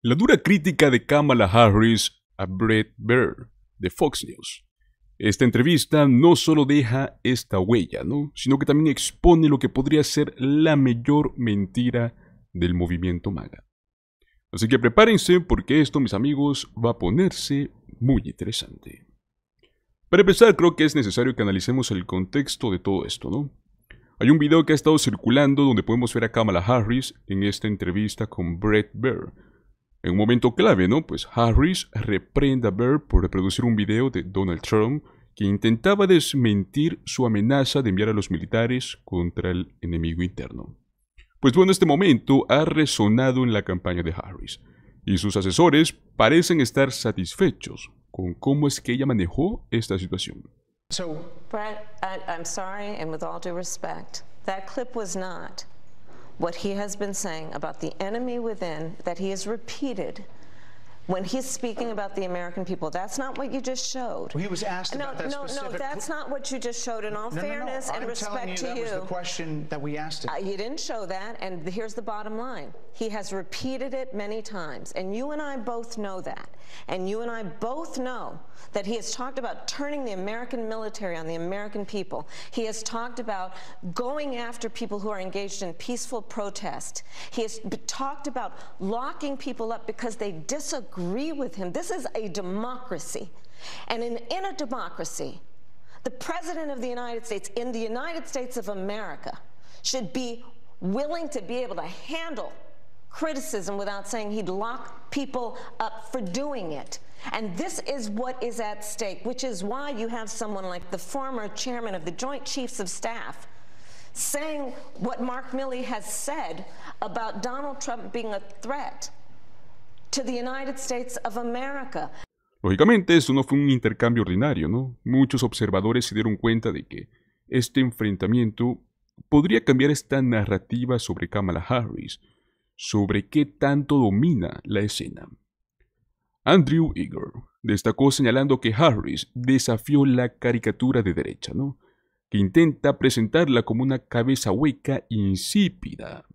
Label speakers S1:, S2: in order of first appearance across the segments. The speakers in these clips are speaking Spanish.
S1: La dura crítica de Kamala Harris a Brett Baer de Fox News. Esta entrevista no solo deja esta huella, ¿no? sino que también expone lo que podría ser la mayor mentira del movimiento MAGA. Así que prepárense porque esto, mis amigos, va a ponerse muy interesante. Para empezar, creo que es necesario que analicemos el contexto de todo esto, ¿no? Hay un video que ha estado circulando donde podemos ver a Kamala Harris en esta entrevista con Brett Baer, en un momento clave, ¿no? Pues Harris reprende a Baer por reproducir un video de Donald Trump que intentaba desmentir su amenaza de enviar a los militares contra el enemigo interno. Pues bueno, este momento ha resonado en la campaña de Harris, y sus asesores parecen estar satisfechos con cómo es que ella manejó esta situación.
S2: So, Brett, I, I'm sorry, and with all due respect, that clip was not what he has been saying about the enemy within that he has repeated when he's speaking about the American people. That's not what you just showed.
S3: Well, he was asked
S2: no,
S3: about that
S2: no,
S3: specific...
S2: No, that's not what you just showed. In all
S3: no,
S2: fairness
S3: no, no.
S2: and respect
S3: you,
S2: to
S3: that
S2: you,
S3: was the question that we asked him.
S2: Uh, you didn't show that, and here's the bottom line. He has repeated it many times, and you and I both know that. And you and I both know that he has talked about turning the American military on the American people. He has talked about going after people who are engaged in peaceful protest. He has talked about locking people up because they disagree with him. This is a democracy. And in, in a democracy, the President of the United States, in the United States of America, should be willing to be able to handle criticism without saying he'd lock people up for doing it. And this is what is at stake, which is why you have someone like the former chairman of the Joint Chiefs of Staff saying what Mark Milley has said about Donald Trump being a threat to the United States of America.
S1: Lógicamente, esto no fue un intercambio ordinario, ¿no? Muchos observadores se dieron cuenta de que este enfrentamiento podría cambiar esta narrativa sobre Kamala Harris, sobre qué tanto domina la escena. Andrew Eager destacó señalando que Harris desafió la caricatura de derecha, ¿no? que intenta presentarla como una cabeza hueca insípida.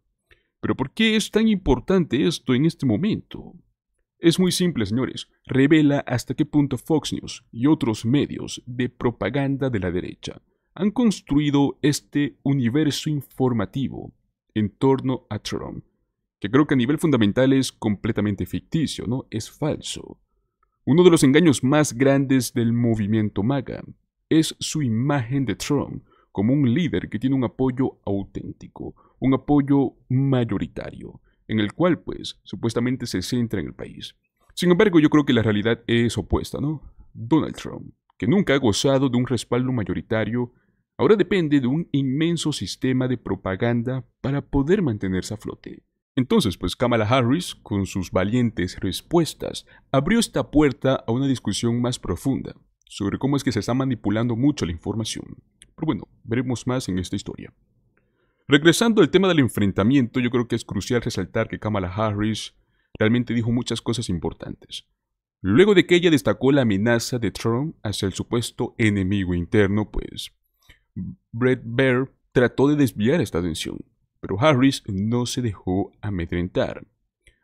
S1: Pero ¿por qué es tan importante esto en este momento? Es muy simple, señores. Revela hasta qué punto Fox News y otros medios de propaganda de la derecha han construido este universo informativo en torno a Trump, que creo que a nivel fundamental es completamente ficticio, ¿no? Es falso. Uno de los engaños más grandes del movimiento MAGA es su imagen de Trump como un líder que tiene un apoyo auténtico, un apoyo mayoritario, en el cual pues supuestamente se centra en el país. Sin embargo, yo creo que la realidad es opuesta, ¿no? Donald Trump, que nunca ha gozado de un respaldo mayoritario, ahora depende de un inmenso sistema de propaganda para poder mantenerse a flote. Entonces, pues Kamala Harris, con sus valientes respuestas, abrió esta puerta a una discusión más profunda sobre cómo es que se está manipulando mucho la información. Pero bueno, veremos más en esta historia. Regresando al tema del enfrentamiento, yo creo que es crucial resaltar que Kamala Harris realmente dijo muchas cosas importantes. Luego de que ella destacó la amenaza de Trump hacia el supuesto enemigo interno, pues Brett Baer trató de desviar esta atención, pero Harris no se dejó amedrentar.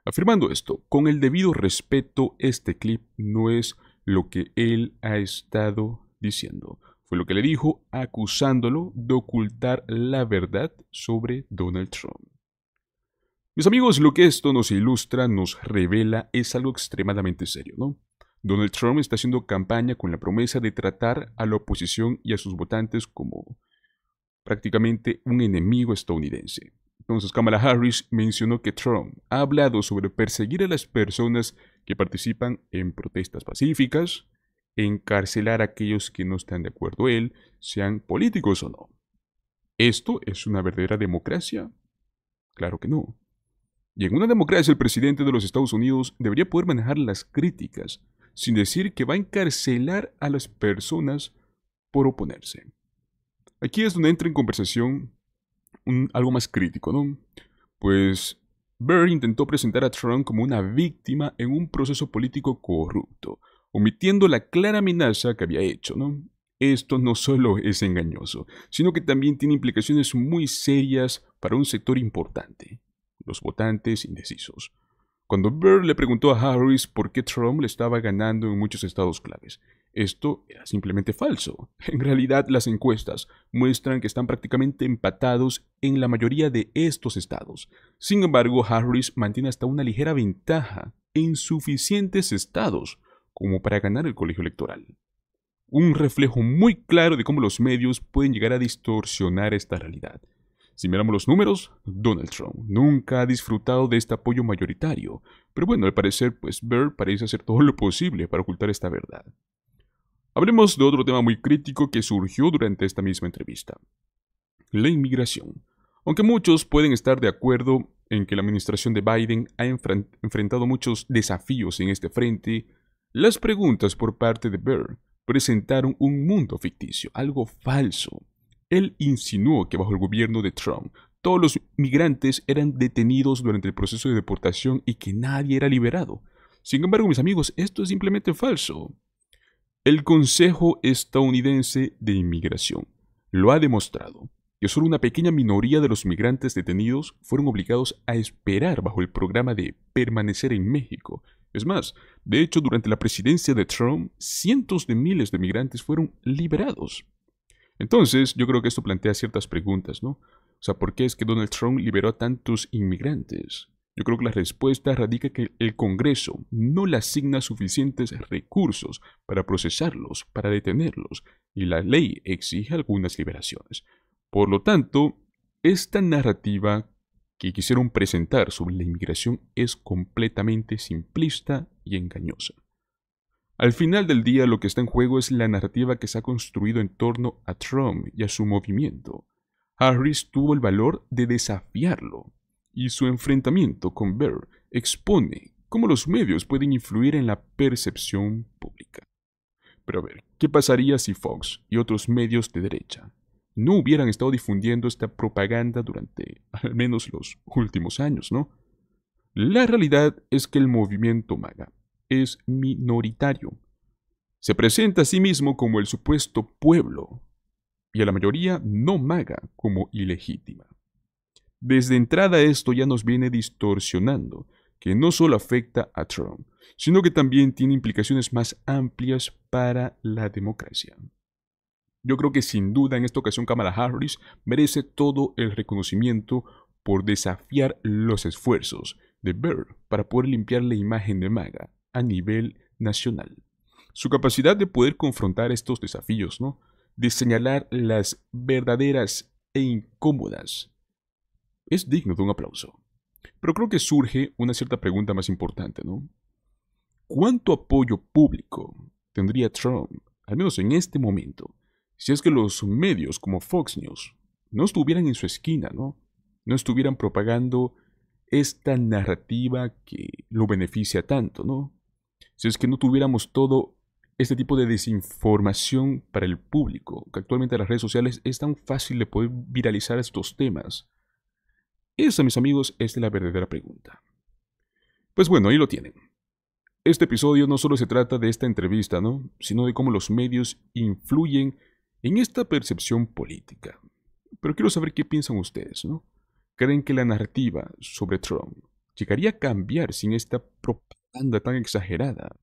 S1: Afirmando esto, con el debido respeto, este clip no es lo que él ha estado diciendo. Fue lo que le dijo acusándolo de ocultar la verdad sobre Donald Trump. Mis amigos, lo que esto nos ilustra, nos revela, es algo extremadamente serio, ¿no? Donald Trump está haciendo campaña con la promesa de tratar a la oposición y a sus votantes como prácticamente un enemigo estadounidense. Entonces Kamala Harris mencionó que Trump ha hablado sobre perseguir a las personas que participan en protestas pacíficas, encarcelar a aquellos que no están de acuerdo él, sean políticos o no. ¿Esto es una verdadera democracia? Claro que no. Y en una democracia el presidente de los Estados Unidos debería poder manejar las críticas sin decir que va a encarcelar a las personas por oponerse. Aquí es donde entra en conversación algo más crítico, ¿no? Pues Burr intentó presentar a Trump como una víctima en un proceso político corrupto, omitiendo la clara amenaza que había hecho. Esto no solo es engañoso, sino que también tiene implicaciones muy serias para un sector importante, los votantes indecisos. cuando Burr le preguntó a Harris por qué Trump le estaba ganando en muchos estados claves. Esto era simplemente falso. En realidad las encuestas muestran que están prácticamente empatados en la mayoría de estos estados. Sin embargo, Harris mantiene hasta una ligera ventaja en suficientes estados como para ganar el colegio electoral. Un reflejo muy claro de cómo los medios pueden llegar a distorsionar esta realidad. Si miramos los números, Donald Trump nunca ha disfrutado de este apoyo mayoritario, pero bueno, al parecer, pues Burr parece hacer todo lo posible para ocultar esta verdad. Hablemos de otro tema muy crítico que surgió durante esta misma entrevista. La inmigración. Aunque muchos pueden estar de acuerdo en que la administración de Biden ha enfrentado muchos desafíos en este frente, las preguntas por parte de Burr presentaron un mundo ficticio, algo falso. Él insinuó que bajo el gobierno de Trump todos los migrantes eran detenidos durante el proceso de deportación y que nadie era liberado. Sin embargo, mis amigos, esto es simplemente falso. El Consejo Estadounidense de Inmigración lo ha demostrado que solo una pequeña minoría de los migrantes detenidos fueron obligados a esperar bajo el programa de permanecer en México. Es más, de hecho, durante la presidencia de Trump, cientos de miles de migrantes fueron liberados. Entonces, yo creo que esto plantea ciertas preguntas, ¿no? O sea, ¿por qué es que Donald Trump liberó a tantos inmigrantes? Yo creo que la respuesta radica que el Congreso no le asigna suficientes recursos para procesarlos, para detenerlos, y la ley exige algunas liberaciones. Por lo tanto, esta narrativa que quisieron presentar sobre la inmigración es completamente simplista y engañosa. Al final del día lo que está en juego es la narrativa que se ha construido en torno a Trump y a su movimiento. Harris tuvo el valor de desafiarlo y su enfrentamiento con Burr expone cómo los medios pueden influir en la percepción pública. Pero a ver, ¿qué pasaría si Fox y otros medios de derecha no hubieran estado difundiendo esta propaganda durante al menos los últimos años, no? La realidad es que el movimiento MAGA es minoritario. Se presenta a sí mismo como el supuesto pueblo y a la mayoría no MAGA como ilegítima. Desde entrada esto ya nos viene distorsionando, que no solo afecta a Trump, sino que también tiene implicaciones más amplias para la democracia. Yo creo que sin duda en esta ocasión Kamala Harris merece todo el reconocimiento por desafiar los esfuerzos de Burr para poder limpiar la imagen de MAGA a nivel nacional. Su capacidad de poder confrontar estos desafíos, ¿no? De señalar las verdaderas e incómodas es digno de un aplauso. Pero creo que surge una cierta pregunta más importante, ¿no? ¿Cuánto apoyo público tendría Trump, al menos en este momento, si es que los medios como Fox News no estuvieran en su esquina, ¿no? No estuvieran propagando esta narrativa que lo beneficia tanto, ¿no? Si es que no tuviéramos todo este tipo de desinformación para el público, que actualmente en las redes sociales es tan fácil de poder viralizar estos temas, esa, mis amigos, es la verdadera pregunta. Pues bueno, ahí lo tienen. Este episodio no solo se trata de esta entrevista, ¿no? Sino de cómo los medios influyen en esta percepción política. Pero quiero saber qué piensan ustedes, ¿no? ¿Creen que la narrativa sobre Trump llegaría a cambiar sin esta propaganda tan exagerada?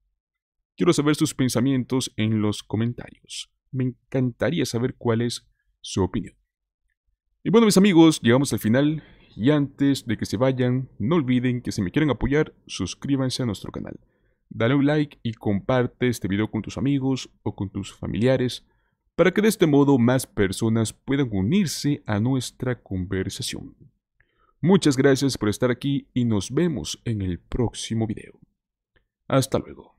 S1: Quiero saber sus pensamientos en los comentarios. Me encantaría saber cuál es su opinión. Y bueno, mis amigos, llegamos al final y antes de que se vayan, no olviden que si me quieren apoyar, suscríbanse a nuestro canal. Dale un like y comparte este video con tus amigos o con tus familiares para que de este modo más personas puedan unirse a nuestra conversación. Muchas gracias por estar aquí y nos vemos en el próximo video. Hasta luego.